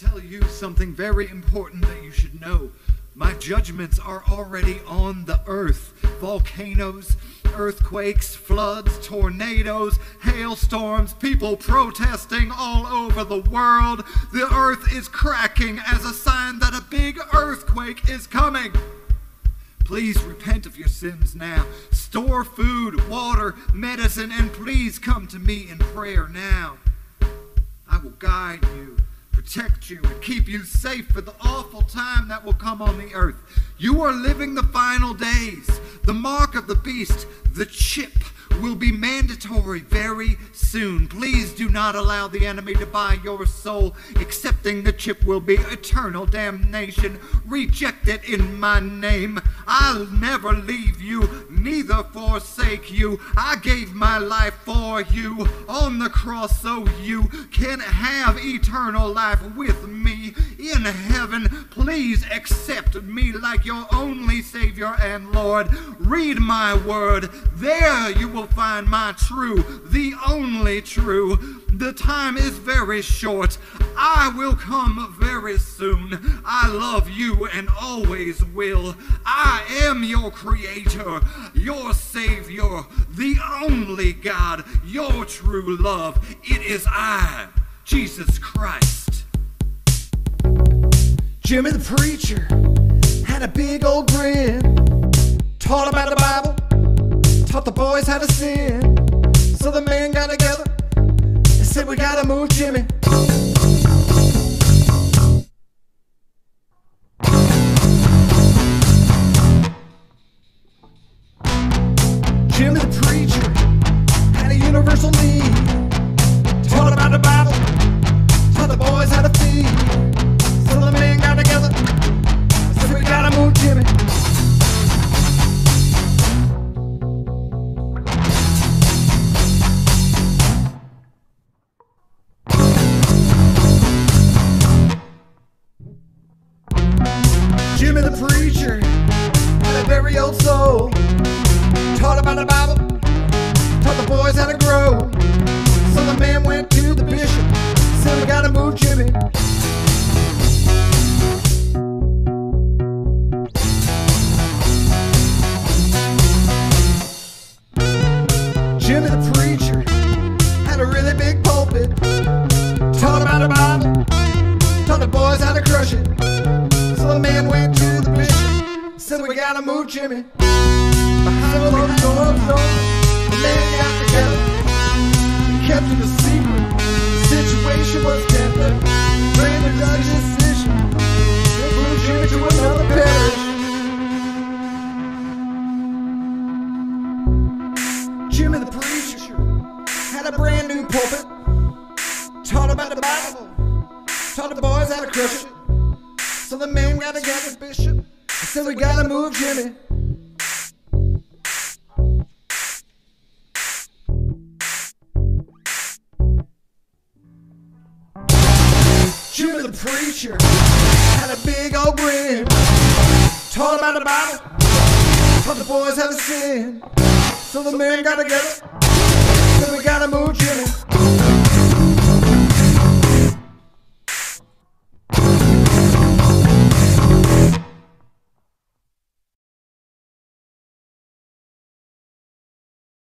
tell you something very important that you should know. My judgments are already on the earth. Volcanoes, earthquakes, floods, tornadoes, hailstorms, people protesting all over the world. The earth is cracking as a sign that a big earthquake is coming. Please repent of your sins now. Store food, water, medicine, and please come to me in prayer now. I will guide you, protect you, and keep you safe for the awful time that will come on the earth. You are living the final days. The mark of the beast, the chip, will be mandatory very soon. Please do not allow the enemy to buy your soul. Accepting the chip will be eternal damnation. Reject it in my name. I'll never leave you, neither forsake you. I gave my life for you on the cross so you can have eternal life with me in heaven. Please accept me like your only Savior and Lord. Read my word. There you will find my true, the only true. The time is very short. I will come very soon. I love you and always will. I am your creator, your savior, the only God, your true love. It is I, Jesus Christ. Jimmy the preacher had a big old grin. Taught about the how to sin. So the men got together and said, We gotta move. Jimmy preacher had a very old soul. Taught about the Bible, taught the boys how to grow. Said gotta move Jimmy. Behind closed doors, doors, the men got together. They kept it a secret. The situation was deadly. Made the judge decision. They moved Jimmy to another parish. Jimmy the preacher had a brand new pulpit. Taught about the Bible. Taught the boys how to crush it. So the men got together, Bishop. And Said we gotta move Jimmy. Jimmy the preacher had a big old grin. Taught about the Bible. Taught the boys how to sin. So the men got together